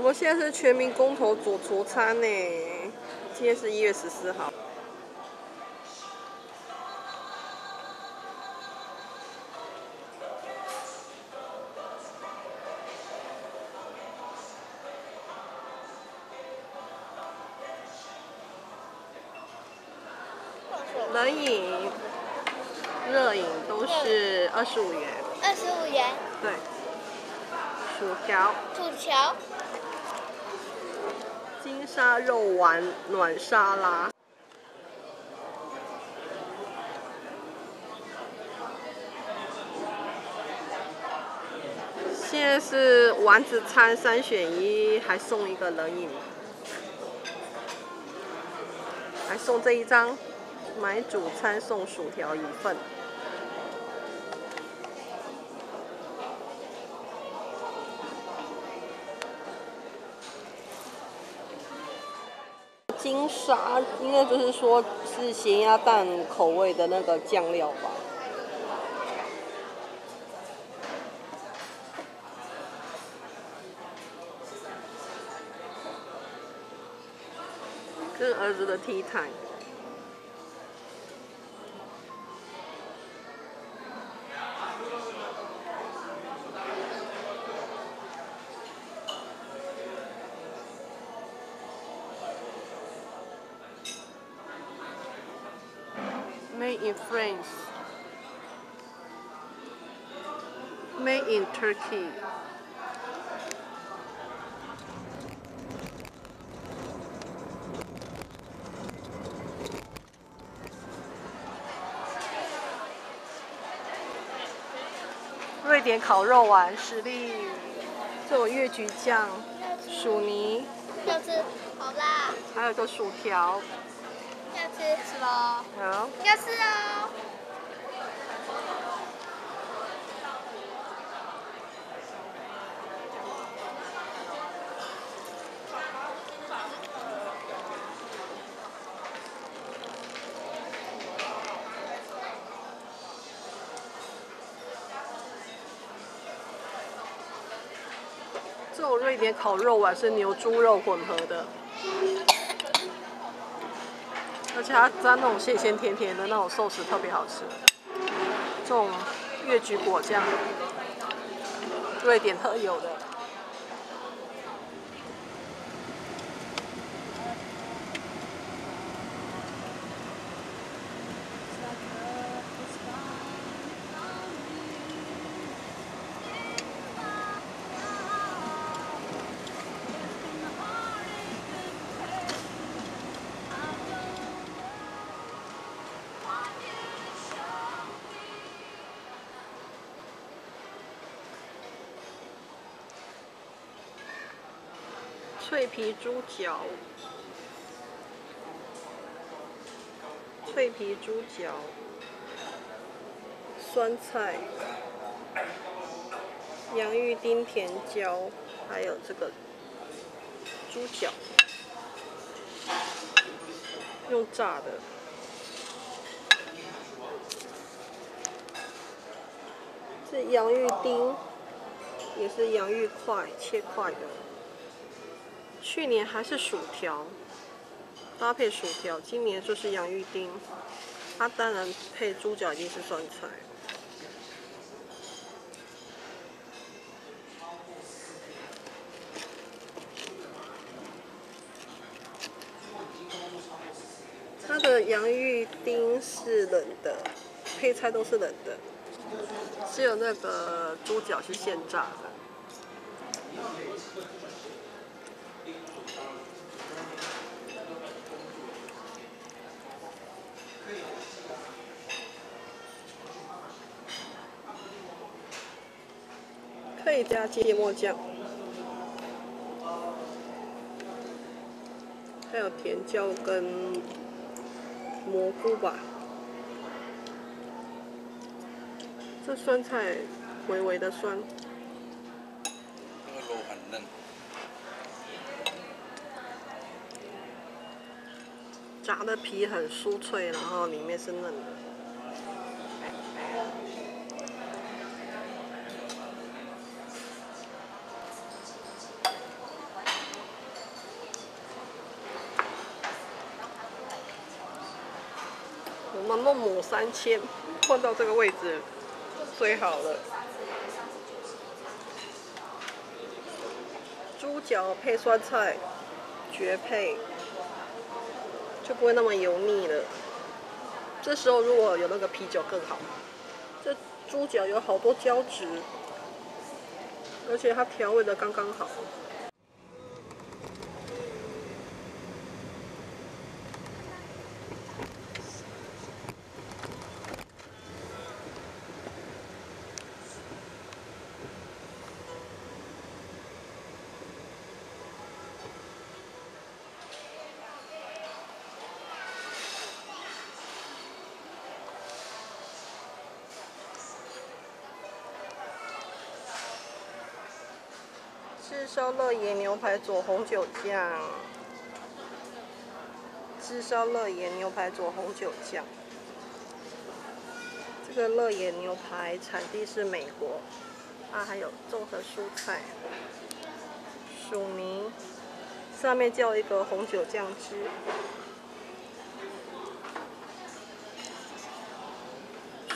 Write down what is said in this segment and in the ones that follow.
我们现在是全民公投左厨餐呢，今天是一月十四号。冷饮、热饮都是二十五元，二十五元，对。薯条、薯条、金沙肉丸暖沙拉。现在是丸子餐三选一，还送一个冷饮，还送这一张，买主餐送薯条一份。金沙应该就是说是咸鸭蛋口味的那个酱料吧。跟儿子的 tea time。Made in France. Made in Turkey. 瑞典烤肉丸，实力。这有越橘酱、薯泥，要吃，好辣，还有个薯条。要吃，吃喽，好。要吃哦。这种瑞典烤肉丸是牛猪肉混合的，而且它沾那种咸咸甜甜的那种寿司特别好吃。这种越橘果酱，瑞典特有的。脆皮猪脚，脆皮猪脚，酸菜，洋芋丁甜椒，还有这个猪脚，用炸的。这洋芋丁，也是洋芋块切块的。去年还是薯条，搭配薯条，今年就是洋芋丁，它当然配猪脚一定是酸菜。它的洋芋丁是冷的，配菜都是冷的，只有那个猪脚是现炸的。可以加芥末酱，还有甜椒跟蘑菇吧。这酸菜微微的酸。这个肉很嫩。炸的皮很酥脆，然后里面是嫩的。孟母三迁换到这个位置最好了。猪脚配酸菜，绝配，就不会那么油腻了。这时候如果有那个啤酒更好。这猪脚有好多胶质，而且它调味的刚刚好。炙烧乐野牛排佐红酒酱，炙烧乐野牛排佐红酒酱。这个乐野牛排产地是美国，啊，还有综合蔬菜、薯泥，上面浇一个红酒酱汁，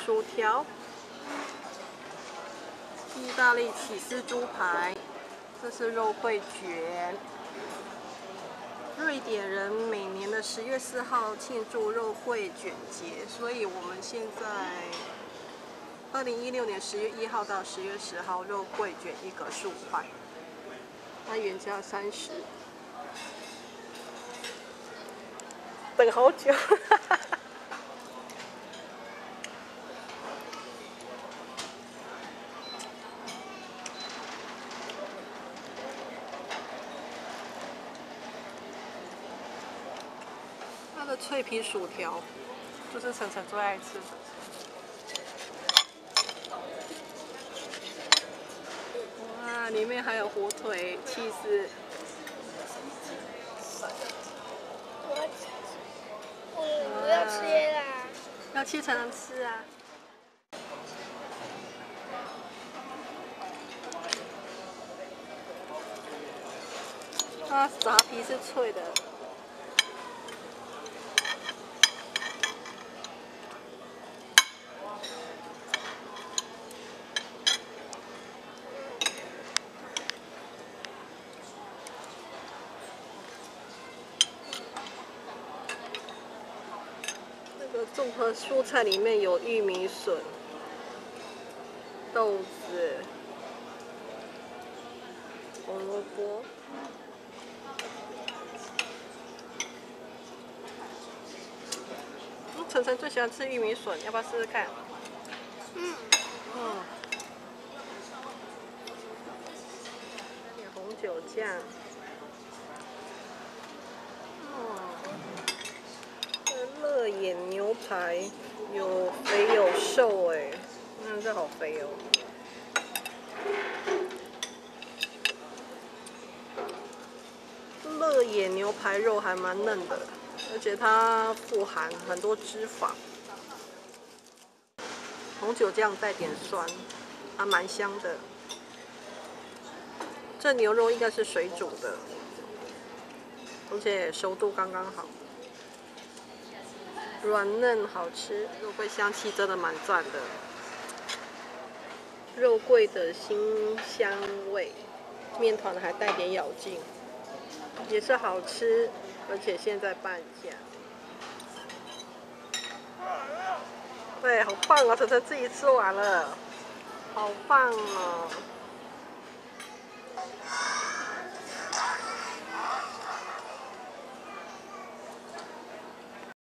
薯条，意大利起司猪排。这是肉桂卷。瑞典人每年的十月四号庆祝肉桂卷节，所以我们现在二零一六年十月一号到十月十号，肉桂卷一个十五块，它原价三十。等好久。哈哈的脆皮薯条，就是晨晨最爱吃的。哇，里面还有火腿、气丝。我要切啦！要切才能吃啊！它炸皮是脆的。综合蔬菜里面有玉米笋、豆子、红萝卜。嗯，晨晨最喜欢吃玉米笋，要不要试试看？嗯。嗯。点红酒酱。乐眼牛有肥有瘦哎，嗯，这好肥哦。乐野牛排肉还蛮嫩的，而且它富含很多脂肪。红酒酱带点酸，还蛮香的。这牛肉应该是水煮的，而且熟度刚刚好。软嫩好吃，肉桂香气真的蛮赞的。肉桂的辛香味，面团还带点咬劲，也是好吃，而且现在半价。对，好棒啊！晨晨自己吃完了，好棒哦。